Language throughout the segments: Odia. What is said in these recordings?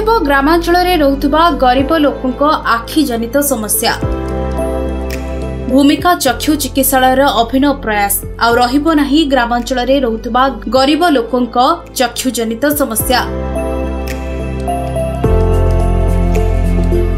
ଗ୍ରାମାଞ୍ଚଳରେ ରହୁଥିବା ଗରିବ ଲୋକଙ୍କ ଆଖି ଜନିତ ସମସ୍ୟା। ଭୂମିକା ଚକ୍ଷୁ ଚିକିତ୍ସାଳୟର ଅଭିନବ ପ୍ରୟାସ। ଆଉ ରହିବ ନାହିଁ ଗ୍ରାମାଞ୍ଚଳରେ ରହୁଥିବା ଗରିବ ଲୋକଙ୍କ ଚକ୍ଷୁଜନିତ ସମସ୍ୟା।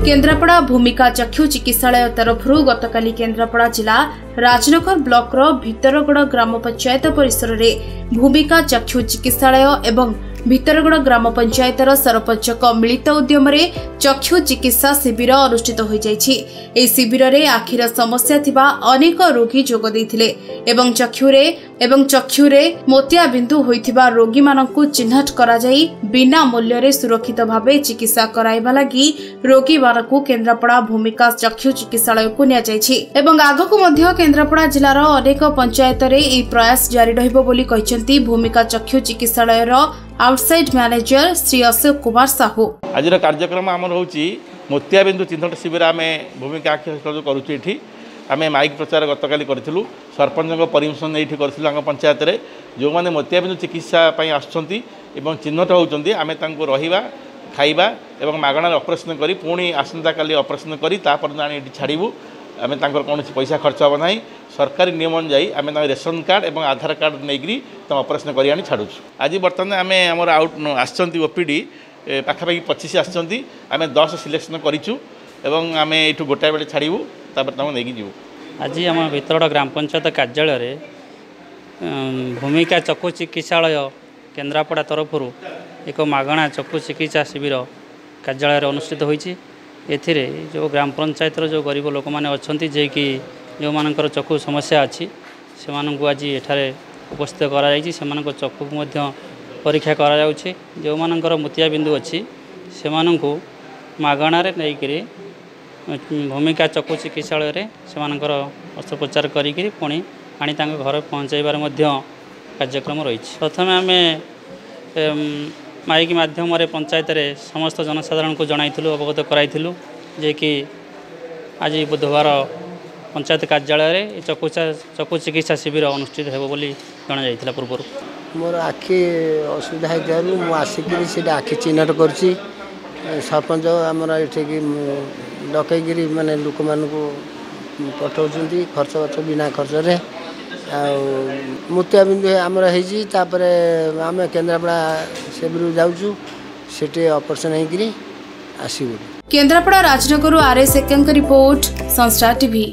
କେନ୍ଦ୍ରାପଡ଼ା ଭୂମିକା ଚକ୍ଷୁ ଚିକିତ୍ସାଳୟ ତରଫରୁ ଗତକାଲି କେନ୍ଦ୍ରାପଡ଼ା ଜିଲ୍ଲା ରାଜନଗର ବ୍ଲକର ଭିତରଗଡ଼ ଗ୍ରାମ ପଞ୍ଚାୟତ ପରିସରରେ ଭୂମିକା ଚକ୍ଷୁ ଚିକିତ୍ସାଳୟ ଏବଂ ଭିତରଗଡ଼ ଗ୍ରାମ ପଞ୍ଚାୟତର ସରପଞ୍ଚଙ୍କ ମିଳିତ ଉଦ୍ୟମରେ ଚକ୍ଷୁ ଚିକିତ୍ସା ଶିବିର ଅନୁଷ୍ଠିତ ହୋଇଯାଇଛି। ଏହି ଶିବିରରେ ଆଖିର ସମସ୍ୟା ଥିବା ଅନେକ ରୋଗୀ ଯୋଗ ଦେଇଥିଲେ ଏବଂ ଚକ୍ଷୁରେ ଏବଂ ଚକ୍ଷୁରେ ମୋତିଆବିନ୍ଦୁ ହୋଇଥିବା ରୋଗୀମାନଙ୍କୁ ଚିହ୍ନଟ କରାଯାଇ ବିନା ମୂଲ୍ୟରେ ସୁରକ୍ଷିତ ଭାବେ ଚିକିତ୍ସା କରାଇବା ଲାଗି ରୋଗୀମାନଙ୍କୁ କେନ୍ଦ୍ରାପଡ଼ା ଭୂମିକା ଚକ୍ଷୁ ଚିକିତ୍ସାଳୟକୁ ନିଆଯାଇଛି ଏବଂ ଆଗକୁ ମଧ୍ୟ କେନ୍ଦ୍ରାପଡ଼ା ଜିଲ୍ଲାର ଅନେକ ପଞ୍ଚାୟତରେ ଏହି ପ୍ରୟାସ ଜାରି ରହିବ ବୋଲି କହିଛନ୍ତି ଭୂମିକା ଚକ୍ଷୁ ଚିକିତ୍ସାଳୟର ଆଉଟସାଇଡ୍ ମ୍ୟାନେଜର ଶ୍ରୀ ଅଶୋକ କୁମାର ସାହୁ ଆଜିର କାର୍ଯ୍ୟକ୍ରମ ଆମର ହେଉଛି ମୋତିଆବିନ୍ଦୁ ଚିହ୍ନଟ ଶିବିର ଆମେ ଭୂମିକା ଆଖି ହସ୍ପିଟାଲ କରୁଛୁ ଏଠି। ଆମେ ମାଇକ୍ ପ୍ରଚାର ଗତକାଲି କରିଥିଲୁ। ସରପଞ୍ଚଙ୍କ ପରମିସନ୍ ଏଇଠି କରିଥିଲୁ ଆମ ପଞ୍ଚାୟତରେ। ଯେଉଁମାନେ ମୋତିଆବିନ୍ଦୁ ଚିକିତ୍ସା ପାଇଁ ଆସୁଛନ୍ତି ଏବଂ ଚିହ୍ନଟ ହେଉଛନ୍ତି ଆମେ ତାଙ୍କୁ ରହିବା ଖାଇବା ଏବଂ ମାଗଣାରେ ଅପରେସନ୍ କରି ପୁଣି ଆସନ୍ତାକାଲି ଅପରେସନ୍ କରି ତାପରଦିନ ଆଣି ଏଠି ଛାଡ଼ିବୁ। ଆମେ ତାଙ୍କର କୌଣସି ପଇସା ଖର୍ଚ୍ଚ ହେବ ନାହିଁ। ସରକାରୀ ନିୟମ ଅନୁଯାୟୀ ଆମେ ତାଙ୍କ ରେସନ୍ କାର୍ଡ଼ ଏବଂ ଆଧାର କାର୍ଡ଼ ନେଇକରି ତାଙ୍କ ଅପରେସନ୍ କରି ଆଣି ଛାଡ଼ୁଛୁ। ଆଜି ବର୍ତ୍ତମାନ ଆମେ ଆମର ଆଉଟ୍ ଆସିଛନ୍ତି ଓପିଡ଼ି ପାଖାପାଖି ପଚିଶ ଆସିଛନ୍ତି। ଆମେ ଦଶ ସିଲେକ୍ସନ୍ କରିଛୁ ଏବଂ ଆମେ ଏଇଠୁ ଗୋଟାଏ ବେଳେ ଛାଡ଼ିବୁ ତାପରେ ତାଙ୍କୁ ନେଇକି ଯିବୁ। ଆଜି ଆମ ଭିତରଗଡ଼ ଗ୍ରାମ ପଞ୍ଚାୟତ କାର୍ଯ୍ୟାଳୟରେ ଭୂମିକା ଚକ୍ଷୁ ଚିକିତ୍ସାଳୟ କେନ୍ଦ୍ରାପଡ଼ା ତରଫରୁ ଏକ ମାଗଣା ଚକ୍ଷୁ ଚିକିତ୍ସା ଶିବିର କାର୍ଯ୍ୟାଳୟରେ ଅନୁଷ୍ଠିତ ହୋଇଛି। ଏଥିରେ ଯେଉଁ ଗ୍ରାମ ପଞ୍ଚାୟତର ଯେଉଁ ଗରିବ ଲୋକମାନେ ଅଛନ୍ତି ଯିଏକି ଯେଉଁମାନଙ୍କର ଚକ୍ଷୁ ସମସ୍ୟା ଅଛି ସେମାନଙ୍କୁ ଆଜି ଏଠାରେ ଉପସ୍ଥିତ କରାଯାଇଛି। ସେମାନଙ୍କ ଚକ୍ଷୁକୁ ମଧ୍ୟ ପରୀକ୍ଷା କରାଯାଉଛି। ଯେଉଁମାନଙ୍କର ମୋତିଆବିନ୍ଦୁ ଅଛି ସେମାନଙ୍କୁ ମାଗଣାରେ ନେଇକରି ଭୂମିକା ଚକ୍ଷୁ ଚିକିତ୍ସାଳୟରେ ସେମାନଙ୍କର ଅସ୍ତ୍ରୋପଚାର କରିକିରି ପୁଣି ଆଣି ତାଙ୍କ ଘରେ ପହଞ୍ଚାଇବାର ମଧ୍ୟ କାର୍ଯ୍ୟକ୍ରମ ରହିଛି। ପ୍ରଥମେ ଆମେ ମାଇକ୍ ମାଧ୍ୟମରେ ପଞ୍ଚାୟତରେ ସମସ୍ତ ଜନସାଧାରଣଙ୍କୁ ଜଣାଇଥିଲୁ ଅବଗତ କରାଇଥିଲୁ ଯେ କି ଆଜି ବୁଧବାର ପଞ୍ଚାୟତ କାର୍ଯ୍ୟାଳୟରେ ଏ ଚକ୍ଷୁ ଚକ୍ଷୁ ଚିକିତ୍ସା ଶିବିର ଅନୁଷ୍ଠିତ ହେବ ବୋଲି ଜଣାଯାଇଥିଲା ପୂର୍ବରୁ। ମୋର ଆଖି ଅସୁବିଧା ହେଇଥିବାରୁ ମୁଁ ଆସିକିରି ସେଇଟା ଆଖି ଚିହ୍ନଟ କରୁଛି। ସରପଞ୍ଚ ଆମର ଏଠିକି ଡକେଇକିରି ମାନେ ଲୋକମାନଙ୍କୁ ପଠାଉଛନ୍ତି ଖର୍ଚ୍ଚ ବାର୍ଚ୍ଚ ବିନା ଖର୍ଚ୍ଚରେ। ଆଉ ମୋତିଆବିନ୍ଦୁ ଆମର ହେଇଛି ତାପରେ ଆମେ କେନ୍ଦ୍ରାପଡ଼ା ସେବୁରୁ ଯାଉଛୁ ସେଠି ଅପରେସନ୍ ହେଇକିରି ଆସିବୁ। କେନ୍ଦ୍ରାପଡ଼ା ରାଜନଗରରୁ ଆର୍ ଏସ୍ ଏକାଙ୍କ ରିପୋର୍ଟ ସଂସ୍ଥା ଟିଭି।